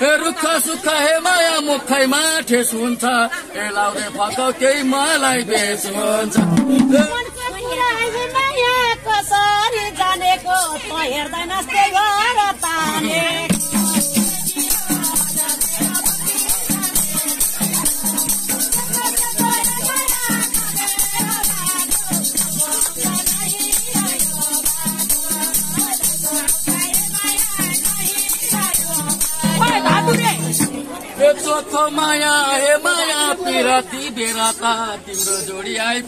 रुख सुख हे माया मुखै ठेस हुन्छ ए लाउने केही मलाई बेस हुन्छ। जानेको हेर्दैन थो माया है माया पीरा थी बेरा तिमरो जोड़ी आई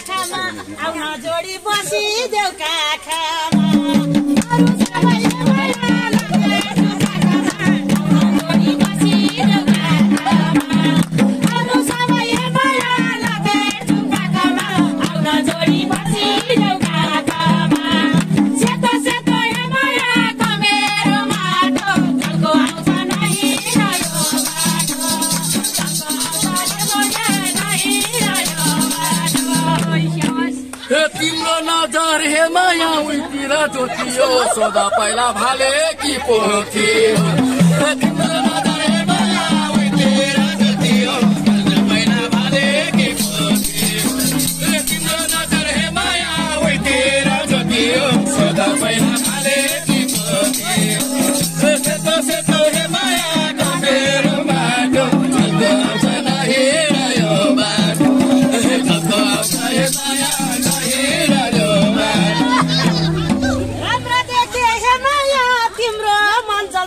काठामा आउन जोडी बसिदेऊ काठामा। सोदा पहला भाले की पोथी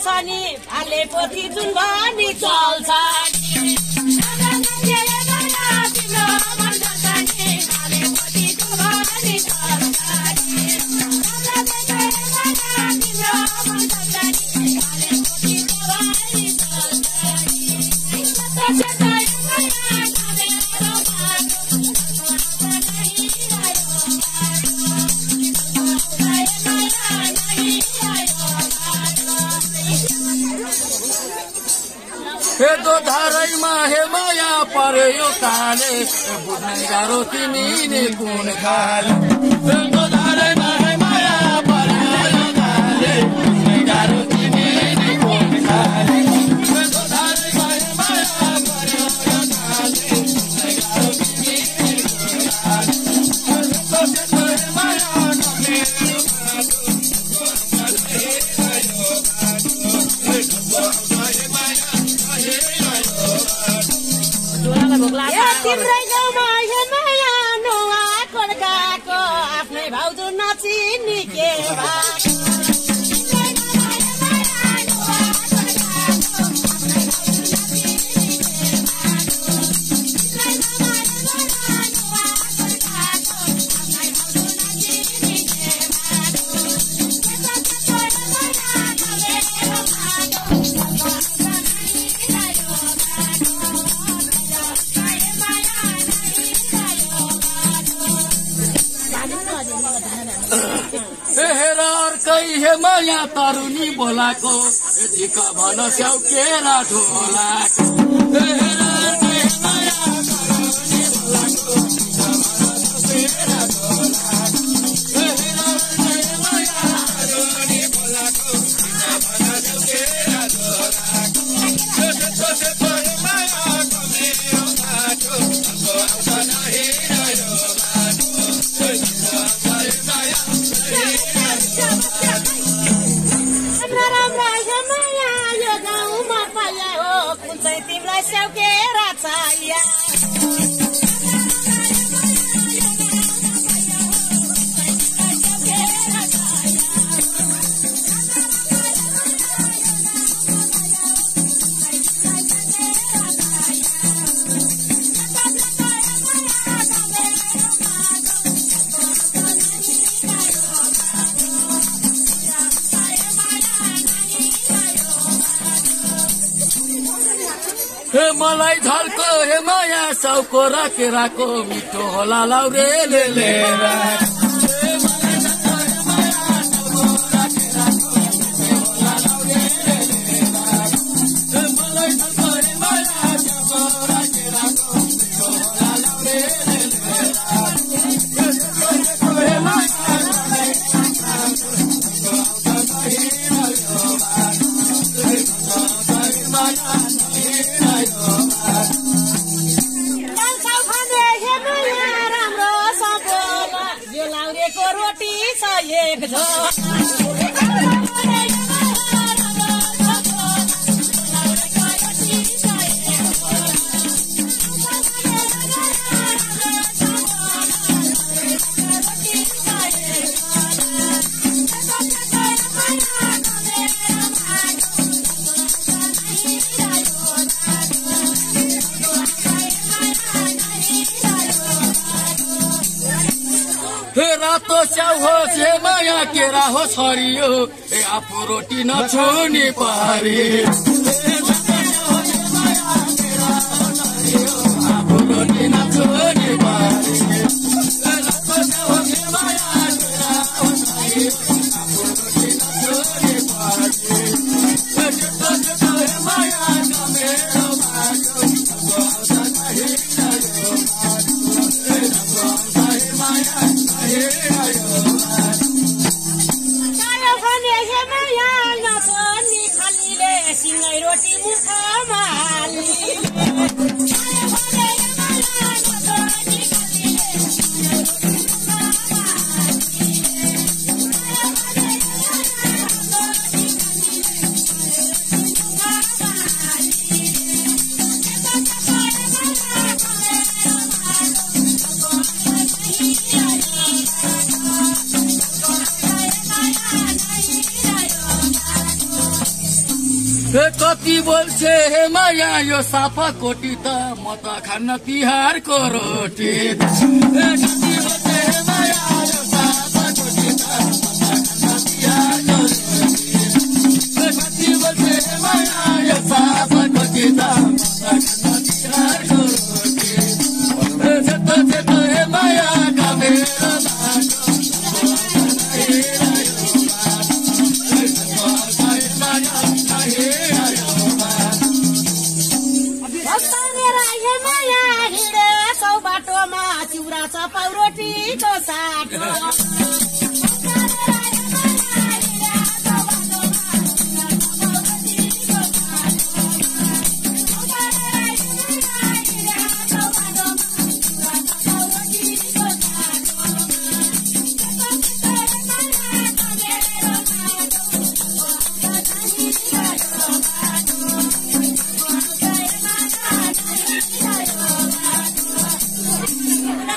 चल्छ नि भाले पोथी जुन भनी चल्छ दो धारैमा हे माया पर्यो काले बुझ्नै गाह्रो तिमी नि कुन खाले। Всем! हेर अर्कै हे माया तरुनी बोलाको। यतिका भन स्याउ केरा ढोलाको। ठोलाको esse é o que era saia. मलाई झल्को हे माया साउको राखेराको मिठो होला लाउरे ले रातो स्याउ होस् हे माया केरा होस् हरियो। ए आफू रोटी नछोड्ने पहाडी Muhammad. जति बोल्छे माया यो साफा कोटी त म त खान्न तिहारको रोटी। 一个，三个。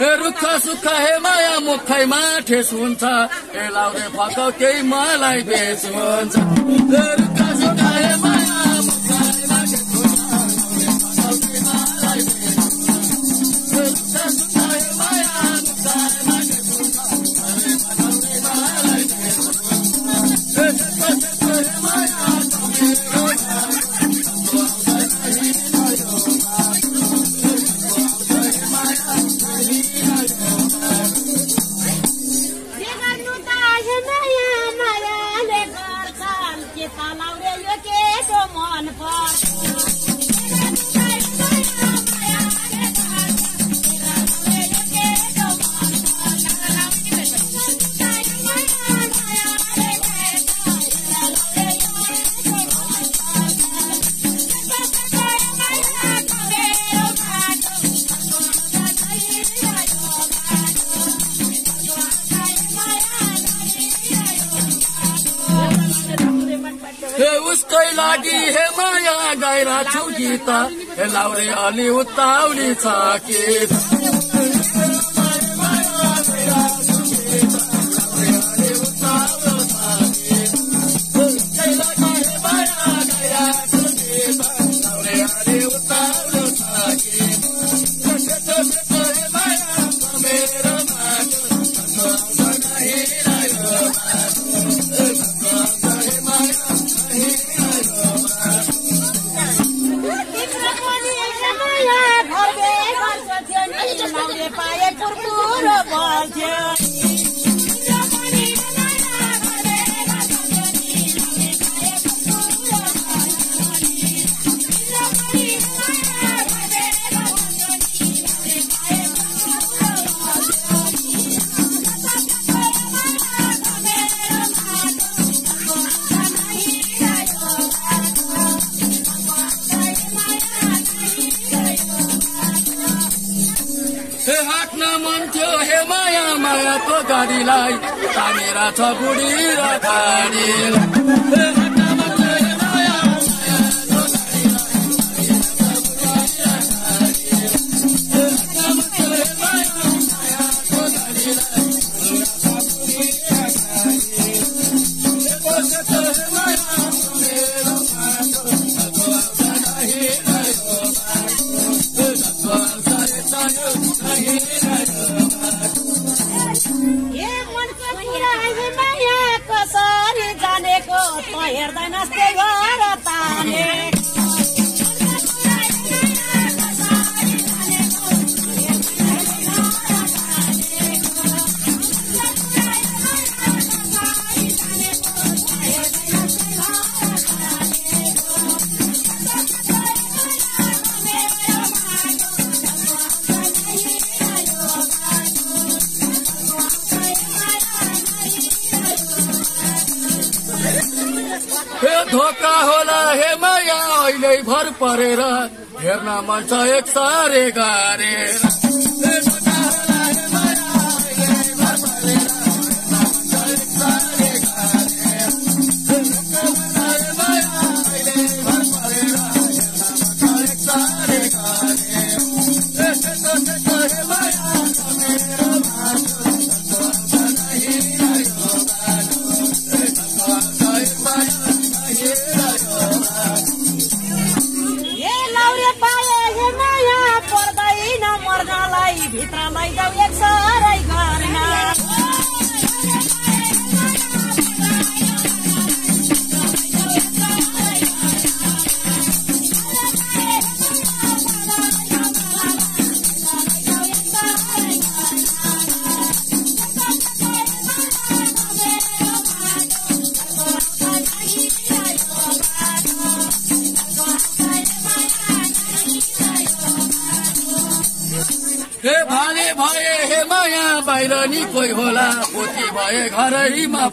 रुख सुख हे माया मुखैमा ठेस हुन्छ ए लाउने फक केही मलाई बेच हुन्छ। गायराची गीता हे लावले आणि उतावलीचा केस I'll. हाँक्न मन थियो हे माया मायाको गाडीलाई। तानेर छ बुढी र गाडी Let's. pierdan hasta este baratanes. भर परेर हेर्न मन छ एक सारे गारेर हे भाले भए हे माया बाहिर नि कोही होला पोती भए घरैमा